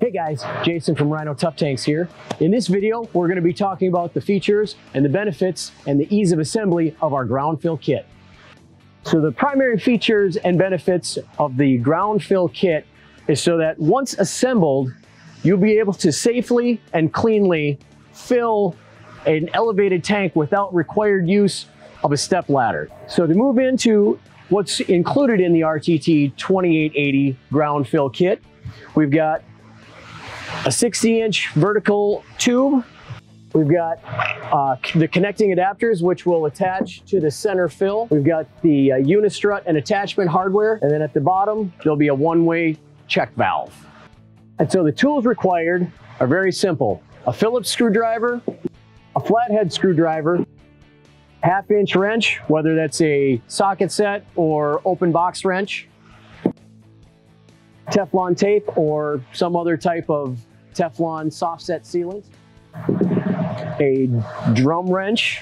Hey guys, Jason from Rhino Tuff Tanks here. In this video, we're going to be talking about the features and the benefits and the ease of assembly of our ground fill kit. So the primary features and benefits of the ground fill kit is so that once assembled, you'll be able to safely and cleanly fill an elevated tank without required use of a step ladder. So to move into what's included in the RTT 2880 ground fill kit, we've got a 60 inch vertical tube. We've got uh, the connecting adapters, which will attach to the center fill. We've got the uh, unistrut and attachment hardware. And then at the bottom, there'll be a one-way check valve. And so the tools required are very simple. A Phillips screwdriver, a flathead screwdriver, half inch wrench, whether that's a socket set or open box wrench, Teflon tape or some other type of Teflon soft set sealant, a drum wrench.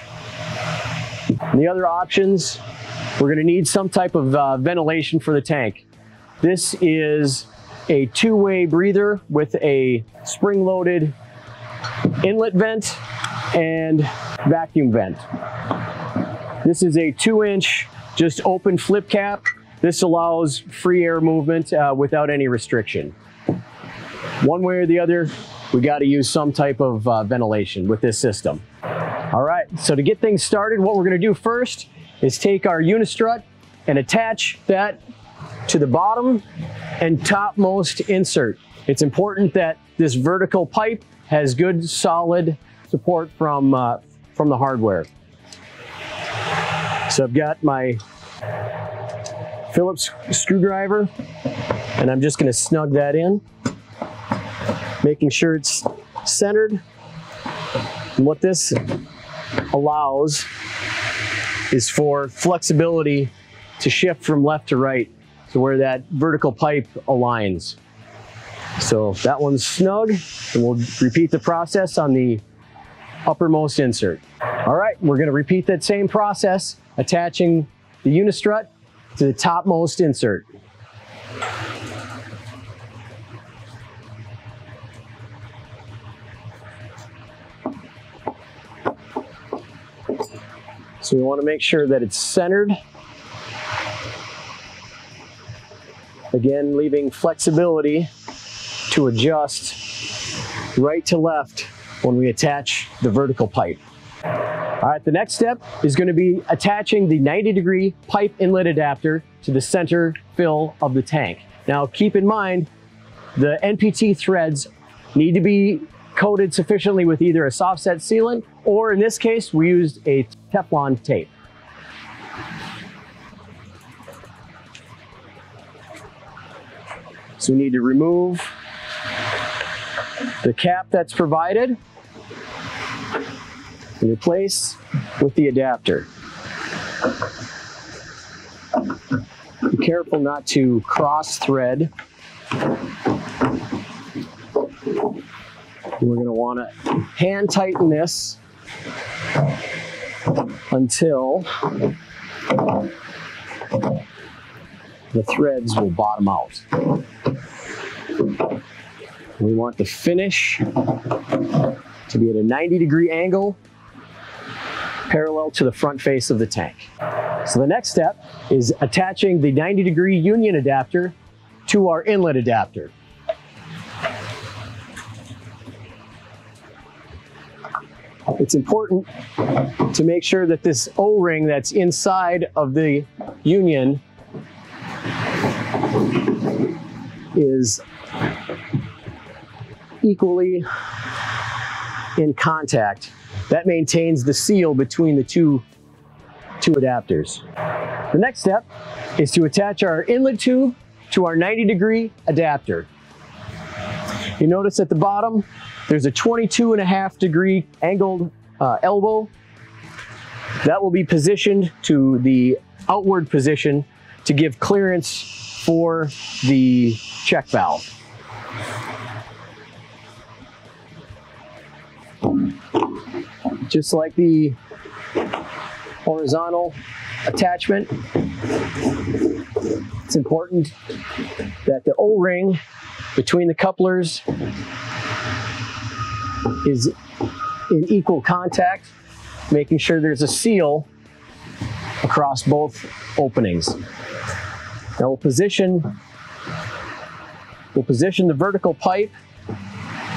And the other options, we're gonna need some type of uh, ventilation for the tank. This is a two-way breather with a spring-loaded inlet vent and vacuum vent. This is a two inch, just open flip cap. This allows free air movement uh, without any restriction. One way or the other, we got to use some type of uh, ventilation with this system. All right, so to get things started, what we're gonna do first is take our unistrut and attach that to the bottom and topmost insert. It's important that this vertical pipe has good solid support from, uh, from the hardware. So I've got my Phillips screwdriver and I'm just gonna snug that in, making sure it's centered. And what this allows is for flexibility to shift from left to right to where that vertical pipe aligns. So that one's snug and we'll repeat the process on the uppermost insert. All right, we're gonna repeat that same process, attaching the unistrut to the topmost insert. So we wanna make sure that it's centered. Again, leaving flexibility to adjust right to left when we attach the vertical pipe. All right, the next step is gonna be attaching the 90 degree pipe inlet adapter to the center fill of the tank. Now keep in mind, the NPT threads need to be coated sufficiently with either a soft set sealant or in this case, we used a Teflon tape. So we need to remove the cap that's provided and replace with the adapter. Be careful not to cross thread. We're going to want to hand tighten this until the threads will bottom out. We want the finish to be at a 90 degree angle parallel to the front face of the tank. So the next step is attaching the 90 degree union adapter to our inlet adapter. It's important to make sure that this O-ring that's inside of the union is equally in contact. That maintains the seal between the two, two adapters. The next step is to attach our inlet tube to our 90 degree adapter. You notice at the bottom, there's a 22 and a half degree angled uh, elbow. That will be positioned to the outward position to give clearance for the check valve. Just like the horizontal attachment, it's important that the O-ring between the couplers is in equal contact, making sure there's a seal across both openings. Now we'll position, we'll position the vertical pipe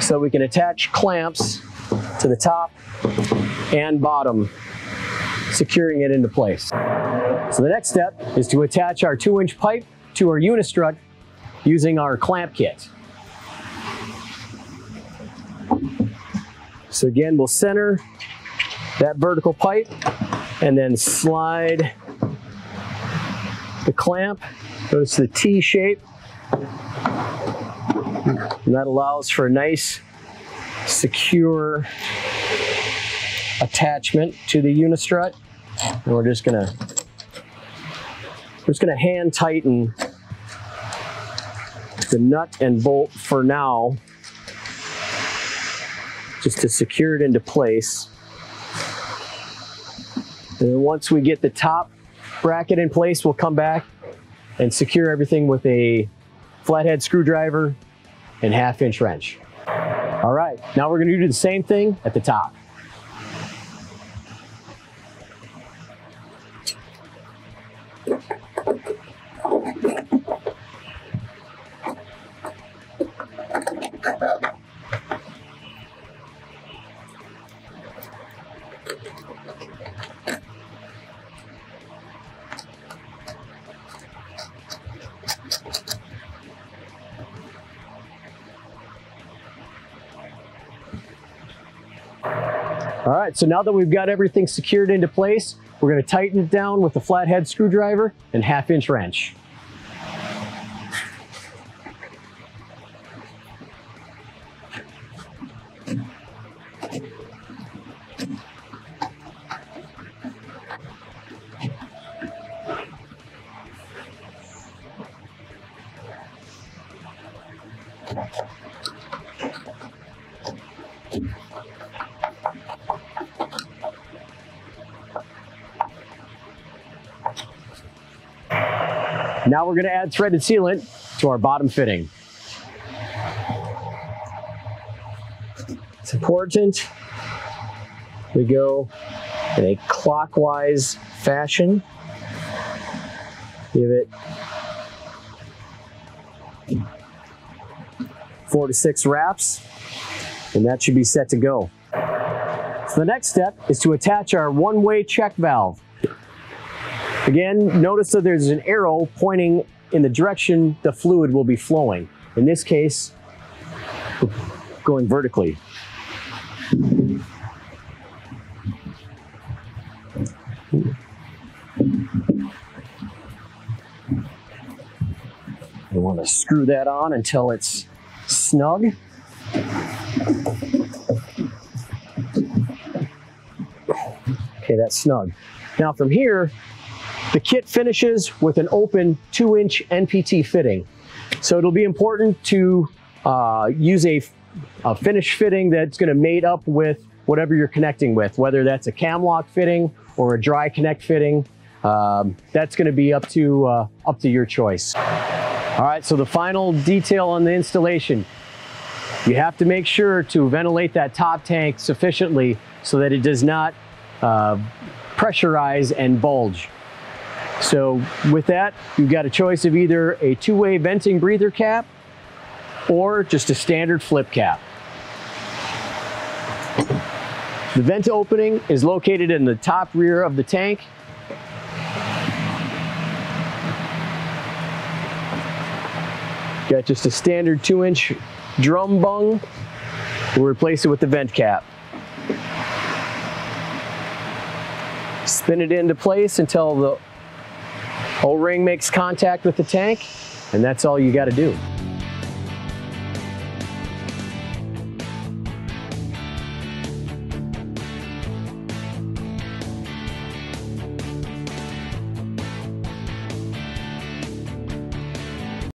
so we can attach clamps to the top and bottom, securing it into place. So the next step is to attach our two inch pipe to our unistrut using our clamp kit. So again, we'll center that vertical pipe and then slide the clamp, to the T shape. And that allows for a nice, secure attachment to the unistrut. And we're just gonna, we're just gonna hand tighten the nut and bolt for now, just to secure it into place. And then once we get the top bracket in place, we'll come back and secure everything with a flathead screwdriver and half inch wrench. All right, now we're gonna do the same thing at the top. All right, so now that we've got everything secured into place, we're gonna tighten it down with a flathead screwdriver and half inch wrench. Now we're gonna add threaded sealant to our bottom fitting. It's important we go in a clockwise fashion. Give it four to six wraps, and that should be set to go. So the next step is to attach our one-way check valve. Again, notice that there's an arrow pointing in the direction the fluid will be flowing. In this case, going vertically. You want to screw that on until it's snug. Okay, that's snug. Now from here, the kit finishes with an open two inch NPT fitting. So it'll be important to uh, use a, a finish fitting that's gonna mate up with whatever you're connecting with, whether that's a camlock fitting or a dry connect fitting. Um, that's gonna be up to, uh, up to your choice. All right, so the final detail on the installation. You have to make sure to ventilate that top tank sufficiently so that it does not uh, pressurize and bulge. So with that, you've got a choice of either a two-way venting breather cap or just a standard flip cap. The vent opening is located in the top rear of the tank. Got just a standard two inch drum bung. We'll replace it with the vent cap. Spin it into place until the O-ring makes contact with the tank, and that's all you gotta do.